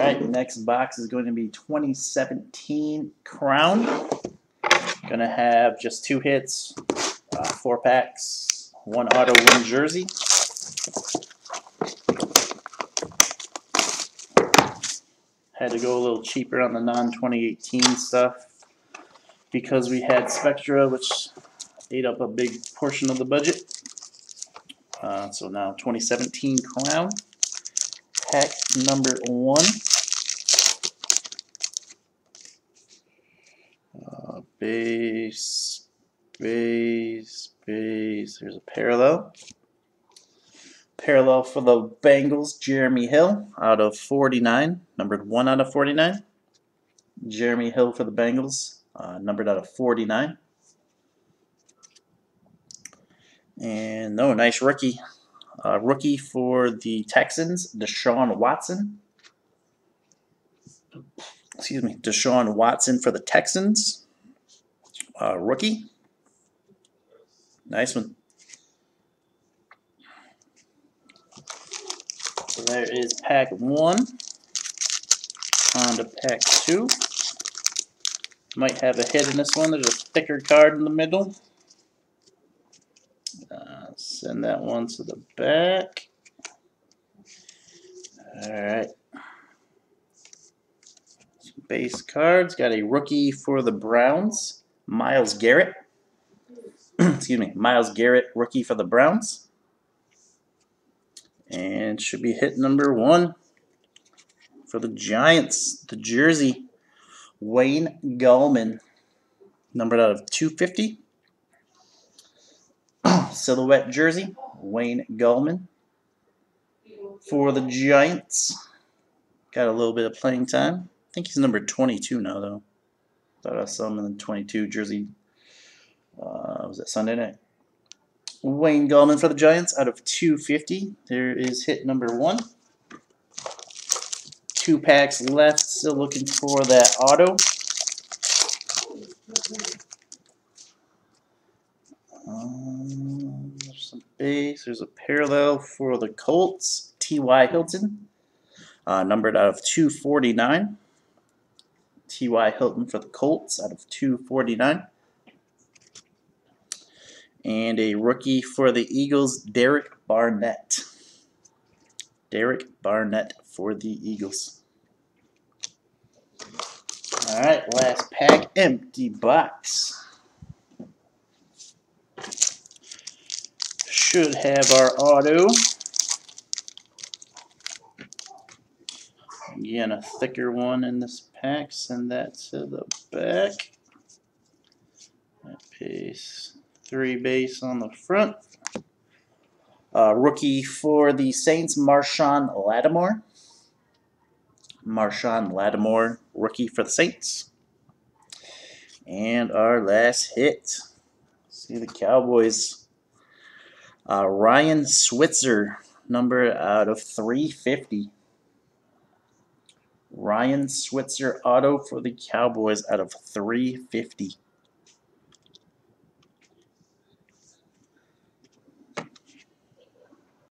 right, next box is going to be 2017 Crown. Gonna have just two hits, uh, four packs, one auto, one jersey. Had to go a little cheaper on the non-2018 stuff because we had Spectra, which ate up a big portion of the budget. Uh, so now 2017 Crown, pack number one. Base, base, base. There's a parallel. Parallel for the Bengals, Jeremy Hill out of 49, numbered 1 out of 49. Jeremy Hill for the Bengals, uh, numbered out of 49. And no, nice rookie. Uh, rookie for the Texans, Deshaun Watson. Excuse me, Deshaun Watson for the Texans. Uh, rookie. Nice one. So there is pack one. On to pack two. Might have a hit in this one. There's a thicker card in the middle. Uh, send that one to the back. Alright. Base cards. Got a rookie for the Browns. Myles Garrett. Excuse me. Myles Garrett, rookie for the Browns. And should be hit number one for the Giants. The jersey. Wayne Gallman. Numbered out of 250 silhouette jersey, Wayne Gallman. For the Giants, got a little bit of playing time. I think he's number 22 now, though. Thought I saw him in the 22 jersey. Uh, was that Sunday night? Wayne Gallman for the Giants out of 250. There is hit number one. Two packs left. Still looking for that auto. Um, there's some base. There's a parallel for the Colts. T.Y. Hilton, uh, numbered out of 249. T.Y. Hilton for the Colts out of 249. And a rookie for the Eagles, Derek Barnett. Derek Barnett for the Eagles. All right, last pack, empty box. should have our auto. Again, a thicker one in this pack. Send that to the back. That piece, three base on the front. Uh, rookie for the Saints, Marshon Lattimore. Marshon Lattimore, rookie for the Saints. And our last hit. See the Cowboys uh, Ryan Switzer, number out of 350. Ryan Switzer auto for the Cowboys out of 350.